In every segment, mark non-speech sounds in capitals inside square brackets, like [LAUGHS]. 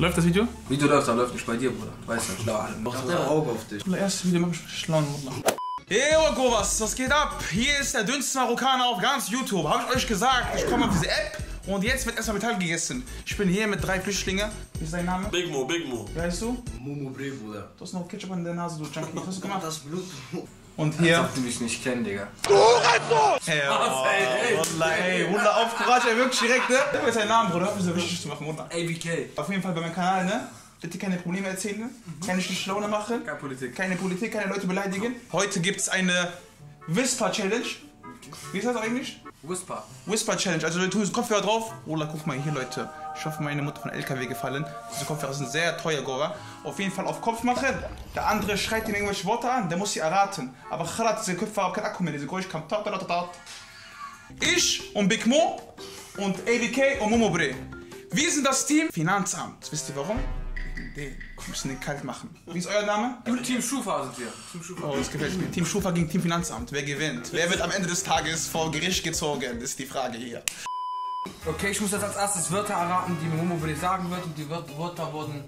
Läuft das Video? Video läuft, aber läuft nicht bei dir, Bruder. Weißt du, schlau. Mach ein Auge auf dich. Das erste Video mach ich schlauen Wallah. Yo, Govas, was geht ab? Hier ist der dünnste Marokkaner auf ganz YouTube. Hab ich euch gesagt, ich komme auf diese App und jetzt wird erstmal Metall gegessen. Ich bin hier mit drei Flüchtlingen. Wie ist dein Name? Big Mo, Big Mo. Wie heißt du? Mumu Bre, Bruder. Du hast noch Ketchup an der Nase, du Junkie. Was hast du gemacht? Das Blut. Und Als hier. ob die mich nicht kennen, Digga. Ey, oh, Wallah, ey, Wallah, auf Courage, ey, wirklich direkt, ne? Das ist dein Name, Bruder. Auf, so wichtig zu machen, Wallah. ABK. Auf jeden Fall bei meinem Kanal, ne? Bitte keine Probleme erzählen, ne? Keine Schlaune machen. Keine Politik. Keine Politik, keine Leute beleidigen. Heute gibt's eine Whisper Challenge. Wie ist das auf Englisch? Whisper. Whisper Challenge. Also du tust Kopfhörer drauf. Ola, guck mal hier, Leute. Ich hoffe, meine Mutter von LKW gefallen. Diese Kopfhörer sind sehr teuer, Gora. Auf jeden Fall auf Kopf machen. Der andere schreit ihm irgendwelche Worte an. Der muss sie erraten. Aber Khalat, diese Kopfhörer haben keinen Akku mehr. Diese Geräusch kam. Ich und Big Mo und ABK und Momo Bre. Wir sind das Team Finanzamt. Wisst ihr warum? Nee, wir müssen den kalt machen. Wie ist euer Name? Team Schufa sind wir. Team Schufa. Oh, das gefällt mir. Team Schufa gegen Team Finanzamt. Wer gewinnt? Wer wird am Ende des Tages vor Gericht gezogen? Ist die Frage hier. Okay, ich muss jetzt als erstes Wörter erraten, die Momo will ich sagen wird und die Wör- Wörter wurden.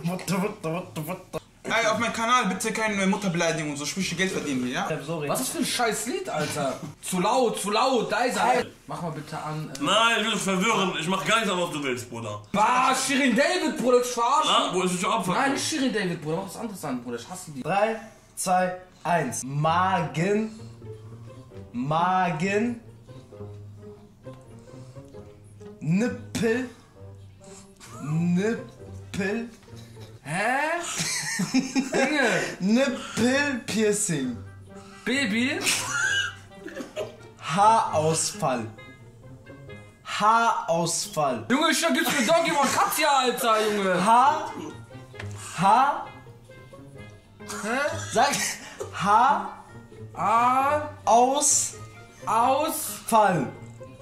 Warte, warte, warte, warte. Ey, auf meinem Kanal bitte keine Mutterbeleidigung und so. Sprich Geld verdienen, ja? Sorry. Was ist für ein scheiß Lied, Alter? [LAUGHS] zu laut, zu laut, da ist er. Mach mal bitte an. Äh, Nein, ich will dich verwirren. Ich mach gar nichts, was du willst, Bruder. bah, Shirin David, Bruder, ich verarschen. Na, wo ist dich abfucken? Nein, nicht Shirin David, Bruder, mach was anderes an, Bruder, ich hasse die. 3, 2, 1. Magen. Magen. Nippel. Nippel. Hä? [LAUGHS] Junge, Nippelpiercing. Baby. Haarausfall. Haarausfall. Junge, ich gibt's mir Doggy von Katja, Alter, Junge. Ha. Ha. Hä? Sag. Ha. A, Aus. aus, Fall.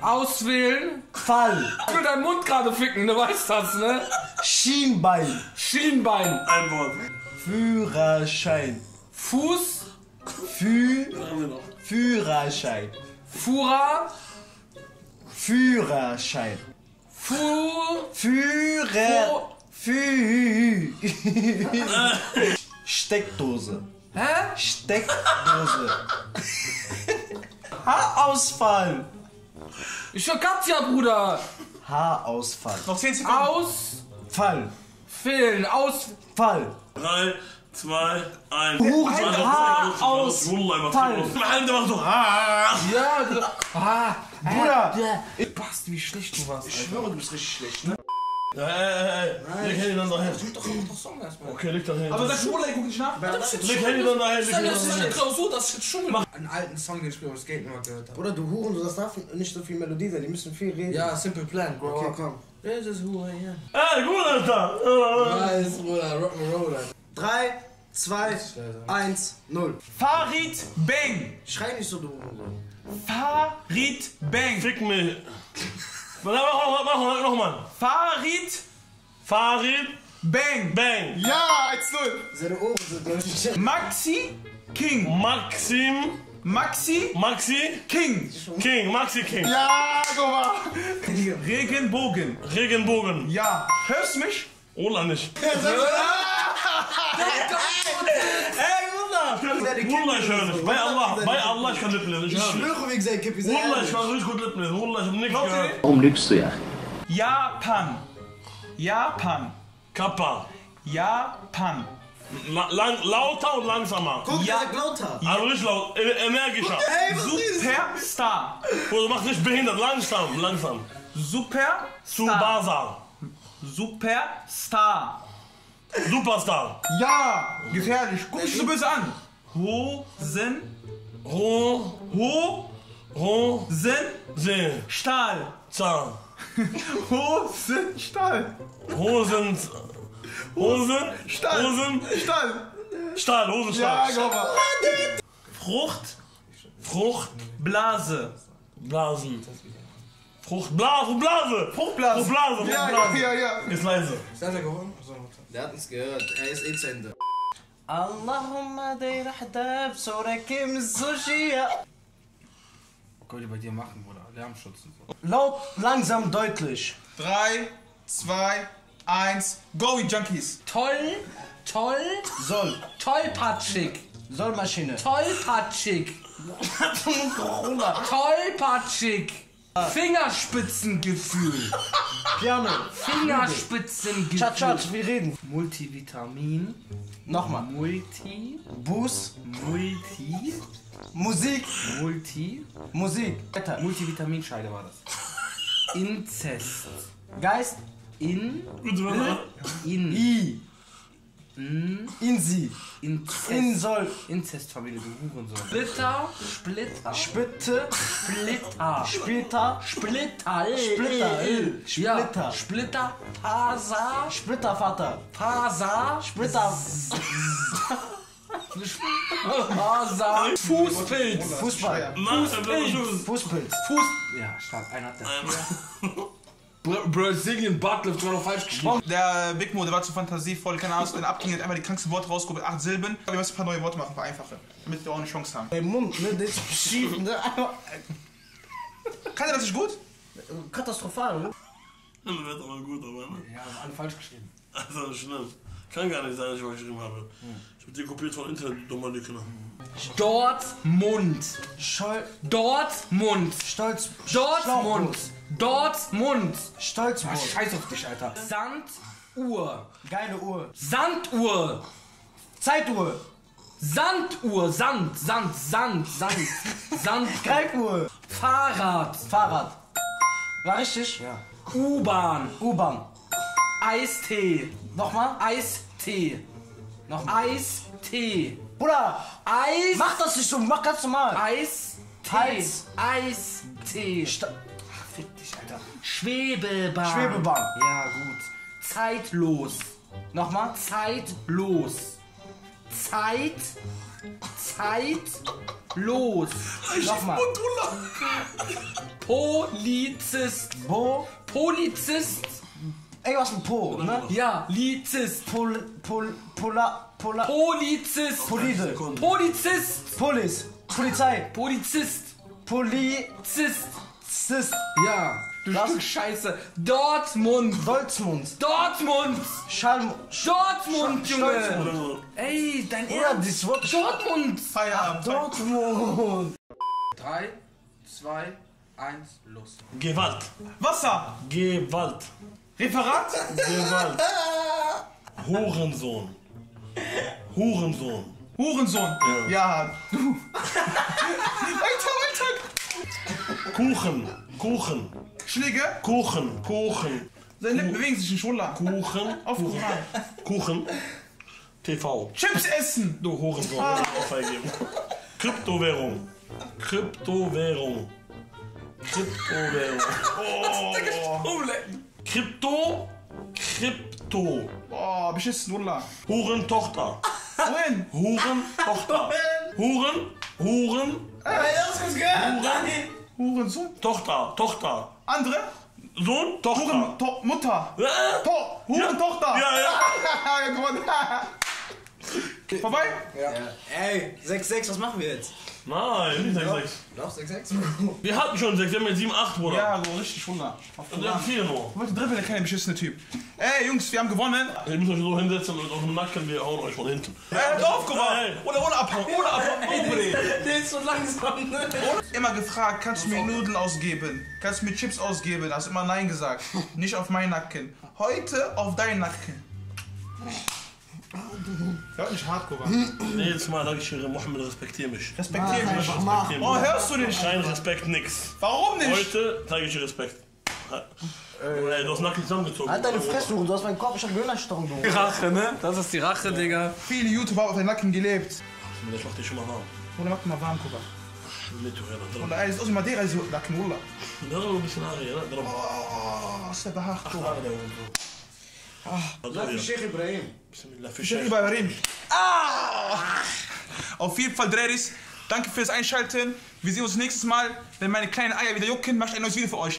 auswählen. Fall. Ich will deinen Mund gerade ficken, du weißt das, ne? Schienbein. Schienbein. Ein Wort. Führerschein. Fuß, Fü. Führerschein. Fura, Führerschein. Fu, Führer. Fü. [LAUGHS] Steckdose. hä? Steckdose. [LAUGHS] Haarausfall. Ich höre Katja, Bruder. Haarausfall. Noch 10 Sekunden. Aus, Fall. Fehlen, aus, Fall. Drei, zwei, eins. Zwei, drei, Haar aus Fall. Hände machen so. Ah. ja, du, ah, Bruder. äh, Bast, wie schlecht du warst, Alter. schwöre, du bist richtig schlecht, ne? Hey, hey, hey. Leg Handy dann dahin. Doch, mach doch Song erstmal. Okay, leg dahin. Aber sag Schwuler, guck nicht nach. Leg Handy dann dahin. leg Das ist eine. Klausur, das ist jetzt Schummel. Einen alten Song, den ich früher auf Skate immer gehört habe. Oder du Huren, das darf nicht so viel Melodie sein, die müssen viel reden. Ja, Simple Plan, Bro. Okay, komm. This is who I am. Ey, gut, Alter. Nice, Bruder, Rock'n'Roll, Alter. 3, 2, 1, 0. Farid Bang. Schrei nicht so, du Huren. Farid Bang. Fick mich. Mach, mach, mach, mach, nochmal. Farid Farid, Bang. Bang. Ja, 1-0. Seine Ohren sind durch. Maxi King. Maxim, Maxi Maxi, King. King, Maxi King. Ja, guck mal. Regenbogen. Regenbogen. Ja. Hörst du mich? Oder nicht. Wallah, [LAUGHS] ich höre nicht. Bei Allah, bei Allah, ich kann nicht lesen. Ich Ich höre nicht. schwöre wegen seinem Kippi, sei Wallah, ich ehrlich. kann du. La lang, lauter und langsamer. Guck, Ja. sagt lauter. Also nicht laut, e- energischer. Ey, was ist Superstar. Bruder, mach nicht behindert. Langsam, langsam. Superstar. Subasa. Superstar. Superstar. Ja. Gefährlich. Guck dich so böse an. Hosen. Ro, Hosen. ro, se, Stahl. za. [LAUGHS] Hosen. Stahl. Hosen, Hosen, Stahl. Hosen, Stahl. Stahl, Ja, mal. Frucht. Frucht, Blase. Blasen. Frucht, Blase, Blase. Fruchtblase. Fruchtblase, Ja, ja, Fruchtblase. ja, ja. Ist leise. Ist gewonnen? So. Der hat uns gehört, er ist eh zu Ende. Allahumma deir ahdab surakim sushia. Was die bei dir machen, Bruder? Lärmschutz und so. Laut, langsam, deutlich. Drei, zwei, eins, go, Junkies. Toll, toll, Soll. tollpatschig, Sollmaschine. tollpatschig, tollpatschig. Fingerspitzengefühl. Piano. Fingerspitzengefühl. Chat, chat, wir reden. Multivitamin. Nochmal. Multi. Bus. Multi. Musik. Multi. Musik. Wetter. Multivitaminscheide war das. [LAUGHS] Inzest. Geist. In. In. I. In sie. Inzest. In soll. Inzestfamilie, du Hurensohn. Splitter. Splitter. Spitte. Splitter. Splitter. Splitter. Splitter, Ja. Splitter. Splitter. Pasa. Splittervater. Pasa. Splitter. Pasa. [LAUGHS] Fußpilz. Fußball. Schon. Fußpilz. Fuß. Ja, stark. Einer hat das. Bra- Brazilian Buttlift, gerade falsch geschrieben. Der Big Mo, der war zu fantasievoll, keine Ahnung, den abging, hat einmal die kranksten Worte rausgeholt, acht Silben. Wir müssen ein paar neue Worte machen, ein paar einfache, damit wir auch eine Chance haben. Der Mund, ne, der ist schief, ne? Kann er das nicht gut? Katastrophal, ne? Das wird aber gut, aber ne? Ja, haben alle falsch geschrieben. Also schlimm. Kann gar nicht sein, dass ich was geschrieben habe. Ich hab die kopiert von Internet, du dummer Dicker. Dortmund. Scholl. Dortmund. Stolz. Dortmund. Dortmund. Stolzburg. Scheiß auf dich, Alter. Sanduhr. Geile Uhr. Sanduhr. Zeituhr. Sanduhr. Sand, Sand, Sand, Sand. [LAUGHS] Sand. Greikuhr. Fahrrad. Fahrrad. War richtig? Ja. U-Bahn. U-Bahn. Eistee. Nochmal. Eistee. Noch Eistee. Bruder, Eis. mach das nicht so, mach ganz normal. Eistee. Hals. Eistee. Ach, fick dich, Alter. Schwebebahn. Schwebebahn. Ja, gut. Zeitlos. Nochmal. Zeitlos. Zeit. Zeitlos. Nochmal. Polizist. Bo. Polizist. Irgendwas mit Po, ne? Ja, Lizist. Pol, Pol, Pola, Pola, Polizist. Polide. Polizist. Polis. Polizei. Polizist. Polizist. Zist. Ja. Du Was? Stück Scheiße. Dortmund. Dolzmund. Dortmund. Schalm. Dortmund, Junge. Stolzmund. Ey, dein Ernst. dieses Wort. Dortmund. Feierabend. Dortmund. 3, 2, 1, los. Gewalt. Wasser. Gewalt. Referat. Gewalt. [LAUGHS] Hurensohn. Hurensohn. Hurensohn. Ja. Du. [LAUGHS] [LAUGHS] Kuchen. Kuchen. Schläge. Kuchen. Kuchen. Seine Lippen bewegen sich in Schola. Kuchen. Auf Kuchen. Kuchen. TV. Chips essen. Du Hurensohn. Eingeben. Kryptowährung. Kryptowährung. Kryptowährung. Oh. Krypto. Krypto. Oh, beschissen, Wallah. Hurentochter. Wohin? Hurentochter. Huren. Huren. Huren. Hurensohn. Tochter. Tochter. Andere? Sohn. Tochter. Huren, to Mutter. Äh? To Hurentochter. Ja, ja. [LAUGHS] gewonnen. Vorbei? Ey, 6-6, was machen wir jetzt? Nein, nicht 6-6. Doch, 6-6? Wir hatten schon 6, wir haben jetzt 7-8, Bruder. Ja, so richtig Wallah. Auf Und dann Koran. 4 nur. Wollte dribbeln, der kleine beschissene Typ. Ey, Jungs, wir haben gewonnen. Ihr müsst euch so hinsetzen und auf dem Nacken, wir hauen euch von hinten. Ey, hört auf, guck mal. Ey. Oder ohne abhauen, ohne abhauen. Ohne. Der ist so langsam, ne? Immer gefragt, kannst du mir Nudeln ausgeben? Kannst du mir Chips ausgeben? Hast immer Nein gesagt. Nicht auf meinen Nacken. Heute auf deinen Nacken. Hört nicht hardcore an. Jedes Mal sage ich hier, Mohammed, respektier mich. Respektier mich. Einfach mach. Oh, mich. hörst du nicht? Kein Respekt, nix. Warum nicht? Heute zeige ich dir Respekt. Ey, du hast Nacken zusammengezogen. Halt deine Fresse, du hast meinen Kopf, ich hab Gehirnerstörung, du. Rache, ne? Das ist die Rache, Digga. Viele YouTuber haben auf deinen Nacken gelebt. Das macht dich schon mal warm. Oder macht mal warm, guck mal. Mit du, ja. Und ey, das ist aus dem Madeira, so Nacken, Wallah. Fische. bin bei Rim. Ah! Auf jeden Fall, Dreris, danke fürs Einschalten. Wir sehen uns nächstes Mal. Wenn meine kleinen Eier wieder jucken, mach ich ein neues Video für euch.